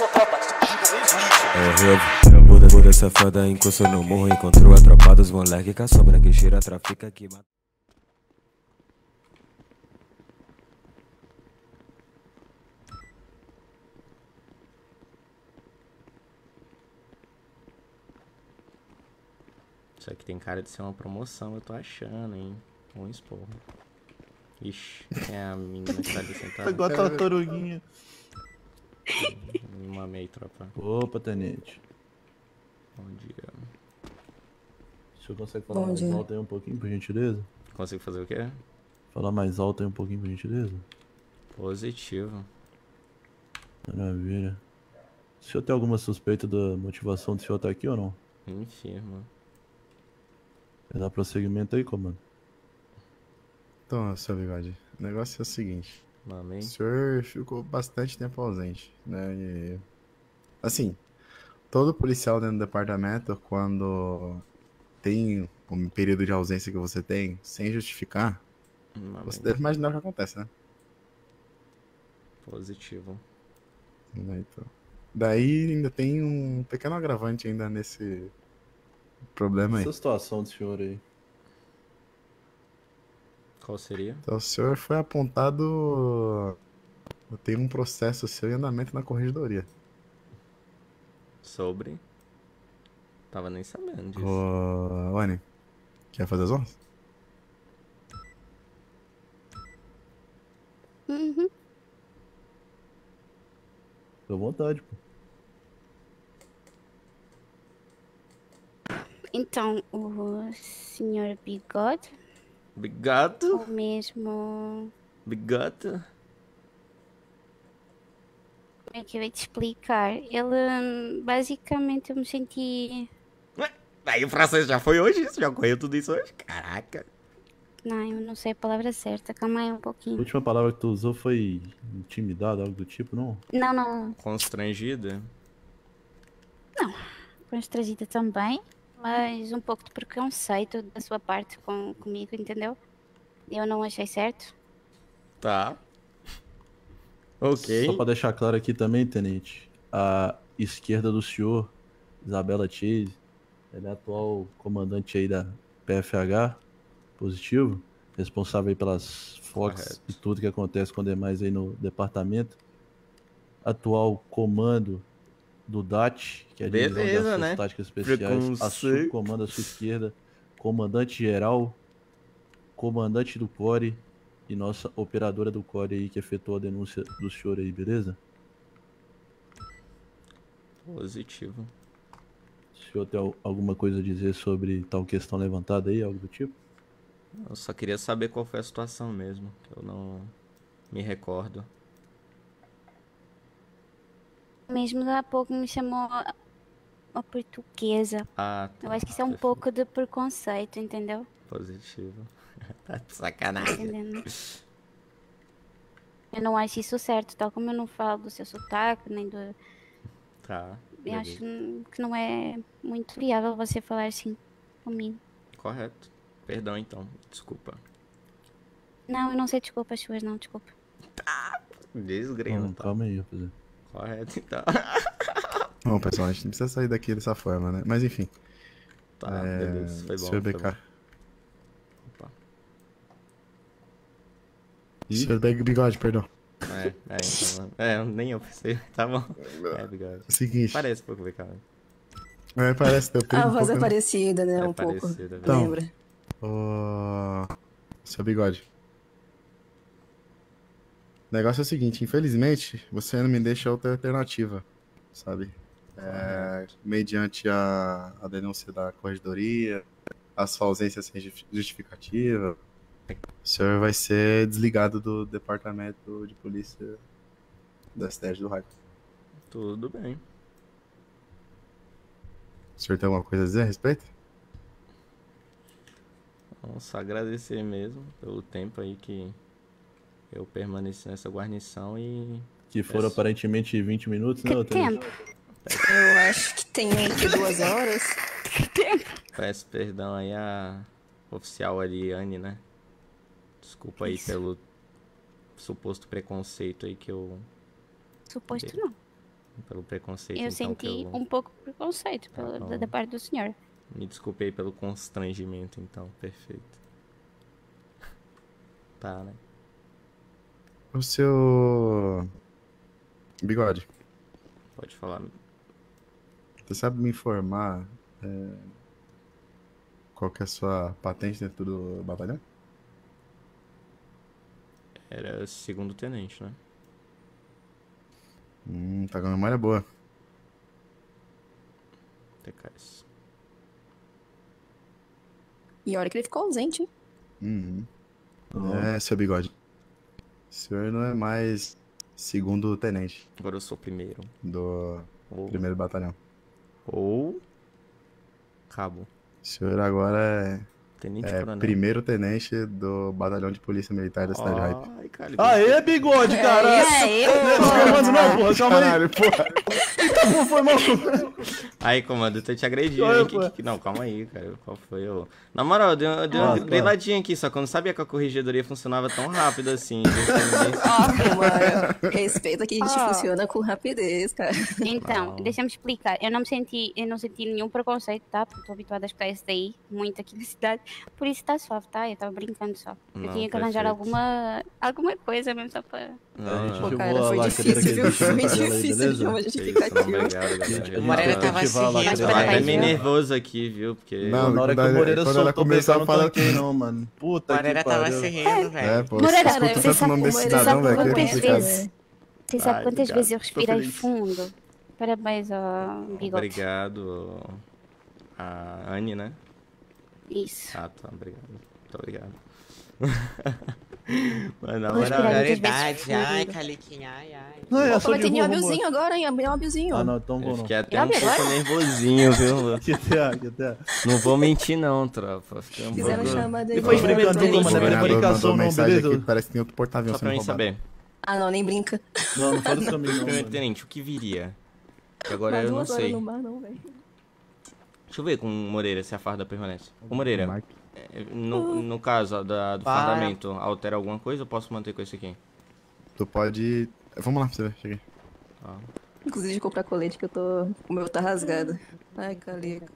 É revo, Buda, Buda safada encostou no morro Encontrou a tropa dos moleque com a sombra que cheira, trafica que mata Isso aqui tem cara de ser uma promoção, eu tô achando, hein? Um esporro. Ixi, é a menina que tá ali sentada? Igual a tartaruguinha. Me mamei, tropa. Opa, tenente. Bom dia. O senhor consegue falar Bom mais dia. alto aí um pouquinho, por gentileza? Consigo fazer o quê? Falar mais alto aí um pouquinho, por gentileza? Positivo. Maravilha. O senhor tem alguma suspeita da motivação do senhor estar aqui ou não? Infirma. Quer dar prosseguimento aí, comando? Então, seu bigode, o negócio é o seguinte. Mamei. O senhor ficou bastante tempo ausente, né? E, assim, todo policial dentro do departamento, quando tem um período de ausência que você tem, sem justificar, Mamei. você deve imaginar o que acontece, né? Positivo. Né, Então. Daí ainda tem um pequeno agravante ainda nesse problema aí. Essa situação do senhor aí. Qual seria? Então, o senhor foi apontado. Tem um processo seu em andamento na corregedoria. Sobre? Tava nem sabendo disso. Ô, Oni, quer fazer as honras? Uhum. Fica à vontade, pô. Então, o senhor Bigode, Obrigado. o mesmo. Obrigado. Como é que eu ia te explicar? Ele, hum, basicamente, eu me senti. Aí o francês já foi hoje isso? Já correu tudo isso hoje? Caraca. Não, eu não sei a palavra certa. Calma aí um A pouquinho. última palavra que tu usou foi intimidado, algo do tipo, não? Não, não. Constrangida? Constrangida também. Mas um pouco de preconceito da sua parte com, comigo, entendeu? Eu não achei certo. Tá. Ok. Só pra deixar claro aqui também, tenente, a esquerda do senhor, Isabela Chase, ela é a atual comandante aí da PFH, positivo, responsável aí pelas fotos Correto. e tudo que acontece com demais aí no departamento. Atual comando do DAT, que é a divisão de Beleza, né? táticas especiais, a Preconceito. subcomando à sua esquerda, comandante geral, comandante do CORE e nossa operadora do CORE aí que efetuou a denúncia do senhor aí, beleza? Positivo. O senhor tem al- alguma coisa a dizer sobre tal questão levantada aí, algo do tipo? Eu só queria saber qual foi a situação mesmo. Que eu não me recordo. Mesmo há pouco me chamou a, a portuguesa. Ah, tá. Eu acho que isso é um Perfeito. pouco de preconceito, entendeu? Positivo. tá de sacanagem. Entendendo? Eu não acho isso certo, tal como eu não falo do seu sotaque, nem do. Tá. Eu acho que não é muito viável você falar assim comigo. Correto. Perdão então. Desculpa. Não, eu não sei desculpas suas, não, desculpa. Desgrama, Não, tá? calma aí, rapaziada. Correto então. Bom, pessoal, a gente não precisa sair daqui dessa forma, né? Mas enfim. Tá, é, beleza. Foi bom. Senhor foi BK. Opa. Senhor Big Bigode, perdão. É, é, então. É, nem eu pensei. Tá bom. É, obrigado. Seguinte. Parece um pouco BK. É, parece teu primo. A um voz é pouco, né? parecida, né? É um pouco. parecida. Então. Lembra? Ô, Seu bigode. O negócio é o seguinte, infelizmente, você não me deixa outra alternativa, sabe? É, mediante a, a denúncia da corregedoria, a sua ausência sem justi- justificativa, o senhor vai ser desligado do departamento de polícia da cidade do Raio. Tudo bem. O senhor tem alguma coisa a dizer a respeito? Vamos agradecer mesmo pelo tempo aí que eu permaneci nessa guarnição e Que foram Peço. aparentemente 20 minutos, né, Que tenente? tempo? Eu acho que tem aqui duas horas. peço perdão aí a oficial ali, Anne, né? Desculpa aí Isso. pelo suposto preconceito aí que eu. Suposto não. Pelo preconceito, Eu então, senti pelo... um pouco preconceito Tá bom. da parte do senhor. Me desculpei pelo constrangimento, então. Perfeito. Tá, né? O seu. Bigode, Pode falar. você sabe me informar é, qual que é a sua patente dentro do batalhão? Era segundo tenente, né? Hum, tá com a memória boa. TKS. E olha que ele ficou ausente, hein? Uhum. É, seu bigode. O senhor não é mais segundo tenente Agora eu sou primeiro. do Ou. primeiro batalhão. Ou. Cabo. O senhor agora Tenente é, é coronel. primeiro tenente do batalhão de polícia militar da cidade de Hype. Cara. Aê, bigode, caralho! É, eu- Não é comando não, porra, calma aí. Caralho, porra. Pô, foi mal. Aí, comando, eu tô te agredindo? Que- que- Não, calma aí, cara. Qual foi o. Na moral, deu, deu Ah, uma tá. griladinha aqui, só que eu não sabia que a corregedoria funcionava tão rápido assim. Ó, mano, respeita que a gente funciona com rapidez, cara. Então, Não. deixa-me explicar. Eu não me senti, eu não senti nenhum preconceito, tá? Porque estou habituada a escutar isso daí, muito aqui na cidade. Por isso está suave, tá? Eu estava brincando só. eu Não, tinha que arranjar perfeito. alguma, alguma coisa mesmo só para. Não. Pô, cara, foi difícil, viu? Foi difícil de uma justificativa. Gente, viu? Moreira tava ativar a se rindo, lacreira Eu Mas tava até meio nervoso aqui, viu? Porque. Não, Na hora que o Moreira quando ela soltou o começou a eu falar- tanquei não, mano. Puta Moreira que tava pariu. se rindo, velho. É, pô, você Moreira, você o sabe, é quantas vezes? Você sabe quantas vezes eu respirei fundo? Parabéns, ó, bigode. Obrigado. A Anne, né? Isso. Ah, tá, obrigado. Muito obrigado. Mas na moral. Prioridade, ai. Caliquinha, ai, ai. Não, de ter rua, vambora. Niobiozinho agora, hein? Niobiozinho. Ah, não, então Eu vou não. fiquei até um agora? pouco nervosinho, viu? GTA, GTA. Não vou mentir, não, tropa. Um pouco... chamar dele. Depois de- brincando, Tenente, não, O mano, é governador comunicação não, mensagem beleza? aqui que parece que tem outro porta-avião Só pra sendo mim roubado. saber. Ah, não, nem brinca. Não, não fala isso comigo não, tenente, o que viria? Que agora eu não sei. bar, não, velho. Deixa eu ver com o Moreira se a farda permanece. Ô Moreira, é, no, no caso da, do Para. fardamento, altera alguma coisa ou posso manter com esse aqui? Tu pode. Vamos lá pra você ver, cheguei. Ah, Inclusive de comprar colete que eu tô. O meu tá rasgado. Ai, calica.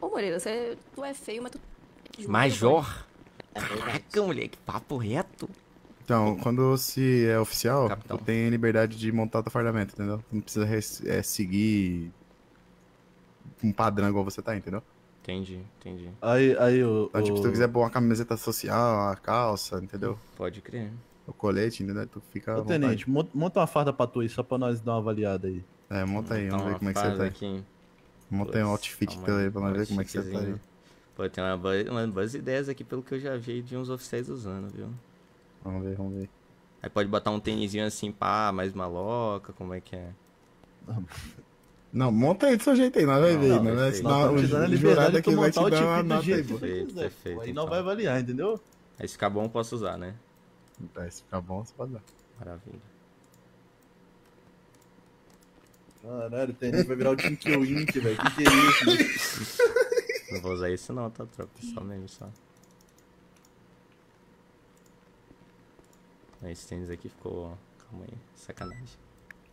Ô, Moreira, você... tu é feio, mas tu. Major? É. Caraca, moleque, papo reto. Então, quando se é oficial, Capitão. tu tem liberdade de montar teu fardamento, entendeu? Tu não precisa é, seguir um padrão igual você tá, entendeu? Entendi, entendi. Aí, aí, o. Então, tipo, se tu o- quiser pôr uma camiseta social, a calça, entendeu? Pode crer. O colete, entendeu? Tu fica. Ô, tenente, mon- monta uma farda pra tu aí, só pra nós dar uma avaliada aí. É, monta aí, vamos ver uma como é que você tá aí. aqui. Monta aí um outfit teu aí pra nós ver como é que você tá aí. Pô, tem uma umas boas ideias aqui pelo que eu já vi de uns oficiais usando, viu? Vamos ver, vamos ver. Aí pode botar um tênisinho assim, pá, mais maloca, como é que é? Não, monta aí do seu jeito aí, nós vai ver. não, Nós vai perfeito. ensinar Nós estamos o te dando a jurado liberdade de aqui tu vai te dar uma tipo do nota aí, que Perfeito, perfeito. Aí então. não vai avaliar, entendeu? Aí se ficar bom, posso usar, né? É, se ficar bom, você pode dar. Maravilha. Caralho, o tenente vai virar o Kill Inc, velho. Que que é isso? Não vou usar isso não, tá, tropa? Só mesmo, só. Esse tênis aqui ficou... Calma aí, sacanagem.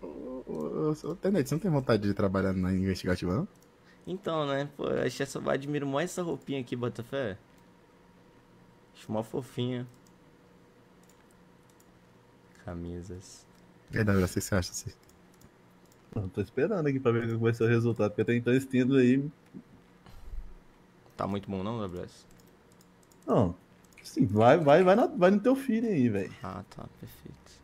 Ô, ô, ô, ô, Tenente, você não tem vontade de trabalhar na investigativa, não? Então, né? Pô, eu achei essa... admiro mais essa roupinha aqui, Botafé. Acho mó fofinha. Camisas. E aí, Davi, o que você acha? Assim? Não, tô esperando aqui pra ver qual vai ser o resultado, porque até então esse tendo aí. Tá muito bom não, WS? Não. Sim, vai, vai, vai, na- vai no teu filho aí, velho. Ah, tá, perfeito.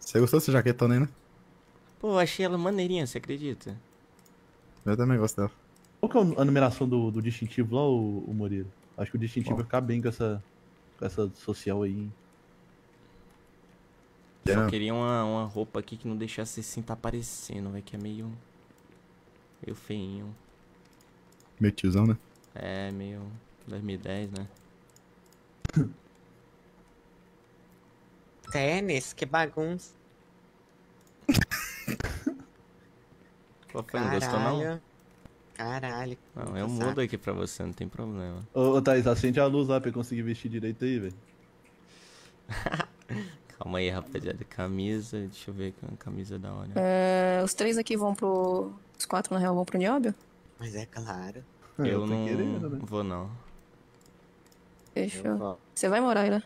Você gostou dessa jaquetona aí, né? Pô, eu achei ela maneirinha, você acredita? Eu também gosto dela. Qual que é a numeração do, do distintivo lá, o, o Moreira? Acho que o distintivo Qual? vai ficar bem com essa, com essa social aí, hein? Só Yeah. queria uma, uma roupa aqui que não deixasse assim tá aparecendo, vai que é meio. meio feinho. Meu tiozão, né? É, meio 2010, né? Tênis, que bagunça. Qual foi? Não gostou não? Caralho. Não, eu Saco. mudo aqui pra você, não tem problema. Ô, ô Thaís, acende a luz lá pra eu conseguir vestir direito aí, velho. Calma aí, rapaziada. Camisa, deixa eu ver aqui uma camisa da hora. É, os três aqui vão pro. Os quatro, na real, vão pro Nióbio? Mas é claro. Eu tô não querendo, né? vou, não. Fechou. Você vai, Moraira?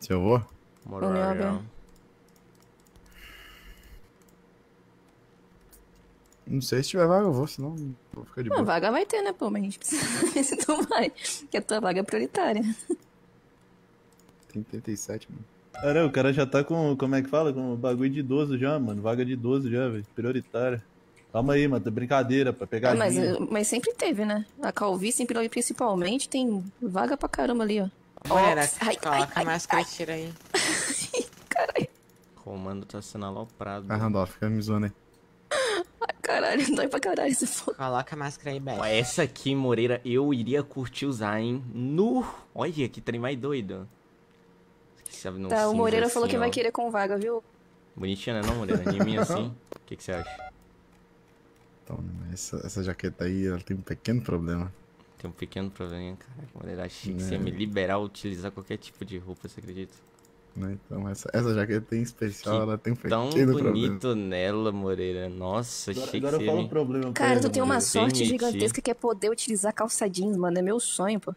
Se eu vou? Moral. Não sei se tiver vaga, eu vou, senão vou ficar de Não, boa. vaga vai ter, né, pô? Mas a gente precisa ver se tu vai. Que a tua vaga é prioritária. Tem 37, mano. Cara, o cara já tá com, como é que fala? Com bagulho de idoso já, mano. Vaga de idoso já, velho. Prioritária. Calma aí, mano. Brincadeira, pra pegar Ah, mas, mas sempre teve, né? A Calvície, principalmente, tem vaga pra caramba ali, ó. Moreira, Ó, ai, coloca ai, a máscara e tira aí. Caralho, Comando tá sendo aloprado. Ah, Randolph, fica me zoando aí. caralho, dói pra caralho esse fogo. Coloca a máscara aí, Ó, Beth. essa aqui, Moreira, eu iria curtir usar, hein? Nu! Olha que trem mais doido. Que sabe, Tá, o Moreira falou assim, que vai ó. querer com vaga, viu? Bonitinha, né, não, Moreira? Mim assim. O que, que você acha? Então, essa, essa jaqueta aí, ela tem um pequeno problema. Tem um pequeno problema, cara. Moreira, achei que Né. você ia me liberar a utilizar qualquer tipo de roupa, você acredita? Né? Então, essa, essa jaqueta em especial, Que ela tem um Tão pequeno problema. bonito nela, Moreira. Nossa, Agora, achei agora que eu falo um problema pra Cara, ele, tu tem uma sorte Permitir. gigantesca que é poder utilizar calça jeans, mano. É meu sonho, pô.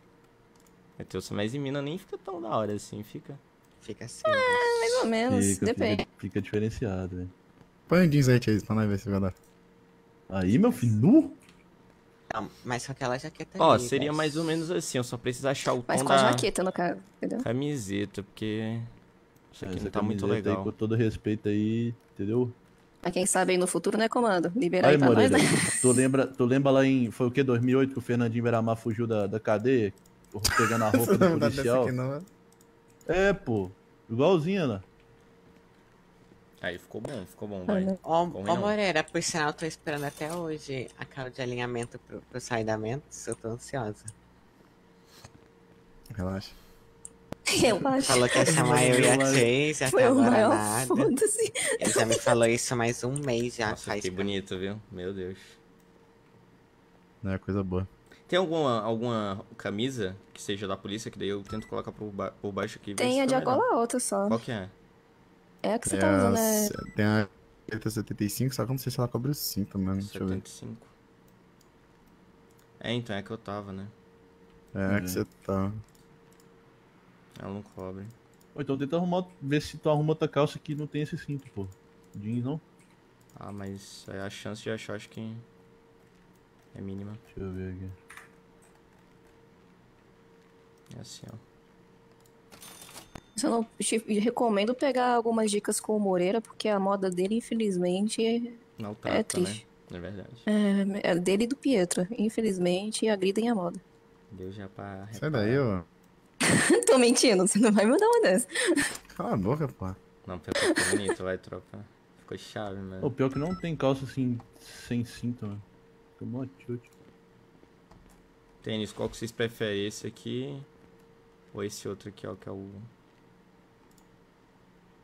Matheus, mas em mina nem fica tão da hora assim, fica. Fica assim. Mais ou menos, Fica, depende. fica, fica diferenciado, velho. Põe um jeans aí, Chase, pra nós ver se vai dar. Aí, meu filho, nu? Não, mas com aquela jaqueta Ó, ali, seria Beth. mais ou menos assim, eu só preciso achar o Mas tom com a jaqueta, no caso, entendeu? camiseta, porque isso aqui Essa não tá muito camiseta aí, legal. com todo respeito aí, entendeu? Mas quem sabe aí no futuro, né, comando? Liberar Aí, aí pra nós, né? tu lembra, tu lembra lá em, foi o que, 2008, que o Fernandinho Beramar fugiu da, da cadeia? Pegando a roupa do policial? aqui, não, né? É, pô. Igualzinha, né? Aí ficou bom, ficou bom, vai. Ó, não. Moreira, por sinal, eu tô esperando até hoje a cal de alinhamento pro, pro saidamentos. Eu tô ansiosa. Relaxa. Eu acho. Falou que ia chamar eu e a Chase, até o agora nada. Ele já me falou isso mais um mês já Nossa, faz. que bonito, viu? Meu Deus. Não é coisa boa. Tem alguma, alguma camisa que seja da polícia, que daí eu tento colocar por, ba por baixo aqui. Tem a de agola alta só. Qual que é? É a que você É tá usando, né? Tem a jaqueta 75, só que eu não sei se ela cobre o cinto, mano. Deixa eu ver. 75. É, então é a que eu tava, né? É a que você tá. Ela não cobre. Ou então tenta arrumar, ver se tu arruma outra calça que não tem esse cinto, pô. Jeans, não? Ah, mas aí a chance de achar acho que é mínima. Deixa eu ver aqui. É assim, ó. Eu não te recomendo pegar algumas dicas com o Moreira, porque a moda dele, infelizmente, Não trata, triste. né? É verdade. é, é dele e do Pietro. Infelizmente, agridem a moda. Deu já pra. Sai daí, ó. Tô mentindo, você não vai me dar uma dessa. Cala a boca, pô. Não, pior que bonito, vai, tropa. Ficou chave, O mano. pior que não tem calça assim, sem cinto, mano. Fica mó chute. Tênis, qual que vocês preferem? Esse aqui ou esse outro aqui, ó, que é o.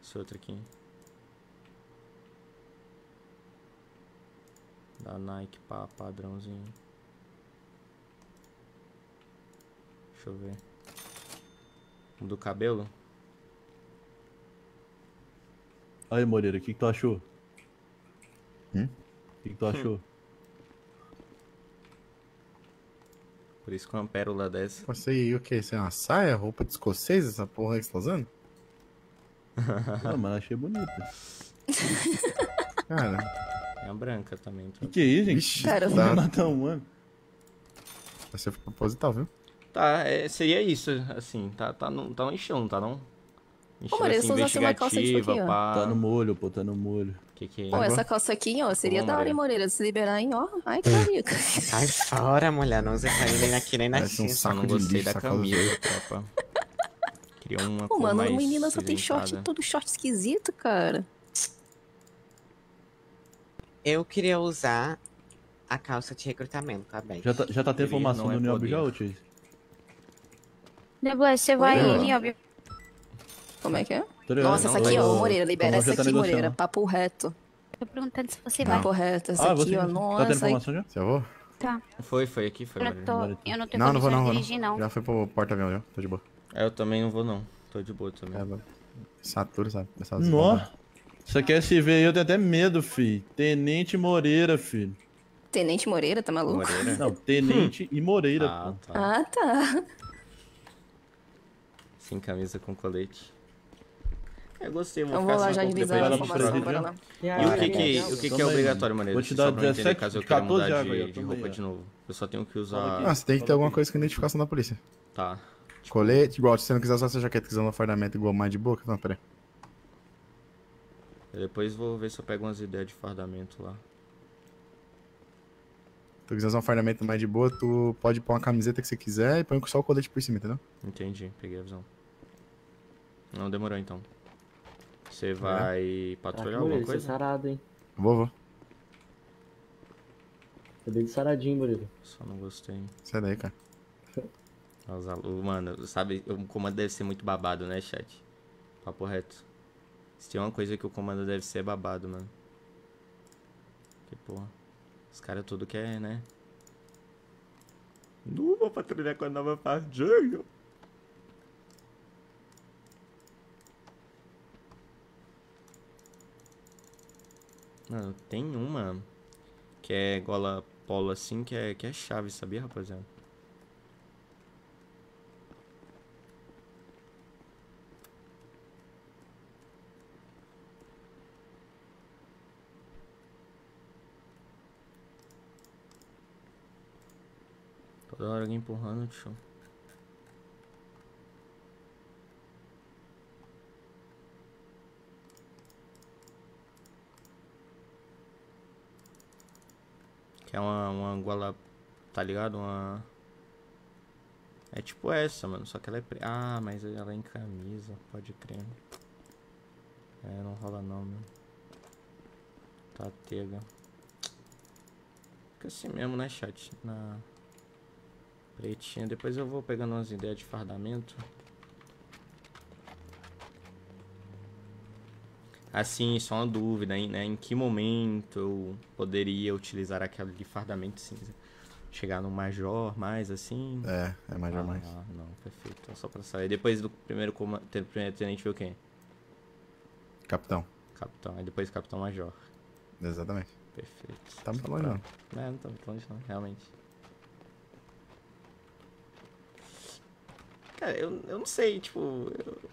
Esse outro aqui. Da Nike, pá, padrãozinho. Deixa eu ver. O do cabelo? Aí, Moreira, o que, que tu achou? Hum? O que, que tu achou? Por isso que uma pérola dessa. Isso aí, o que? Isso é uma saia? Roupa de escocês, essa porra aí que você tá usando? Ah, mas achei bonita. Cara, É a branca também. Que Então. que é isso, gente? Vixe, Cara, tá. Natão, mano. vai ser proposital, viu? Tá, é, seria isso, assim, tá, tá, no, tá no não tá não? Estilo, Moreira, você usasse uma calça tipo investigativa, ó. pá. Tá no molho, pô, tá no molho. Que que é? Pô, essa calça aqui, ó, seria da hora, hein, Moreira? Se liberar, hein, ó. Ai, carica. Sai fora, mulher. Não usa nem aqui nem na Parece um. Só não saco de gostei lixo, da camisa, tropa. Queria uma Pô, mano, mais menina só tem short, tudo short esquisito, cara. Eu queria usar a calça de recrutamento, tá bem? Já tá, já tá tendo Querer informação não é do Niobe já, Chase? Depois você vai, Oi, Niobe. Como é que é? Tá? Nossa, essa Não, aqui, ó, Moreira, libera essa tá aqui. Moreira. Papo reto. Tô perguntando se você vai. Papo reto, essa Ah, você aqui, ó. tá tendo Nossa, informação já? Eu vou? Tá. Foi, foi aqui, foi. Eu tô, eu não tenho Não, não vou não, vou de dirigir, não. não. Já foi pro porta-avião, já. Tô de boa. É, eu também não vou não. Tô de boa também. É, Satura, sabe? Essas Nó. Você quer se ver aí, eu tenho até medo, filho. Tenente Moreira, filho. Tenente Moreira, tá maluco? Moreira? Não, Tenente e Moreira, Ah, pô. tá. Ah, tá. Sem camisa com colete. Eu gostei, vou Eu ficar vou lá assim já um pouco agilizar depois a a gente Presidiu? informação, troca. bora lá. E o que que, o que, que é obrigatório, maneiro? Vou te Só dar pra eu entender 17, caso eu queira 14 mudar água aí, de, ó, de roupa aí, ó. de novo. Eu só tenho que usar... Ah, você tem que ter alguma coisa com identificação da polícia. Tá. Colete, igual, se você não quiser usar essa jaqueta, quiser usar um fardamento igual mais de boca, não, peraí. Eu depois vou ver se eu pego umas ideias de fardamento lá. Se tu quiser usar um fardamento mais de boa, tu pode pôr uma camiseta que você quiser e põe só o colete por cima, entendeu? Entendi, peguei a visão. Não demorou então. Você vai patrulhar alguma Murilo, você é coisa? sarado, hein? Vou, vou. Tô bem saradinho, Murilo. Só não gostei. Sai daí, cara. Mano, sabe, o comando deve ser muito babado, né, chat? Papo reto. Se tem uma coisa que o comando deve ser é babado, mano. Que porra. Os caras tudo quer, né? Não vou patrulhar com a nova partida. Mano, tem uma que é gola polo assim, que é, que é chave, sabia, rapaziada? Toda hora alguém empurrando o chão. Que é uma, uma tá ligado? Uma... É tipo essa, mano, só que ela é pre... Ah, mas ela é em camisa, pode crer. É, não rola não, mano. Tá tega. Fica assim mesmo, né, chat? Na pretinha. Depois eu vou pegando umas ideias de fardamento. Assim, só uma dúvida, hein, né? Em que momento eu poderia utilizar aquela de fardamento cinza? Chegar no major, mais assim? É, é mais ou mais. Ah, não, perfeito. É só pra sair. Depois do primeiro, coma... ter- primeiro tenente veio quem? Capitão. Capitão. Aí depois capitão major. Exatamente. Perfeito. Tá muito longe, pra- não. É, não tá muito longe não, realmente. Cara, eu, eu não sei, tipo,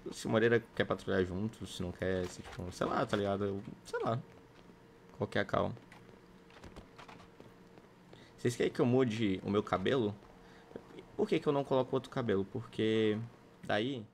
eu- se o Moreira quer patrulhar junto, se não quer, se, tipo, sei lá, tá ligado? Eu, sei lá. Qual que é a cal? Vocês querem que eu mude o meu cabelo? Por que, que eu não coloco outro cabelo? Porque daí.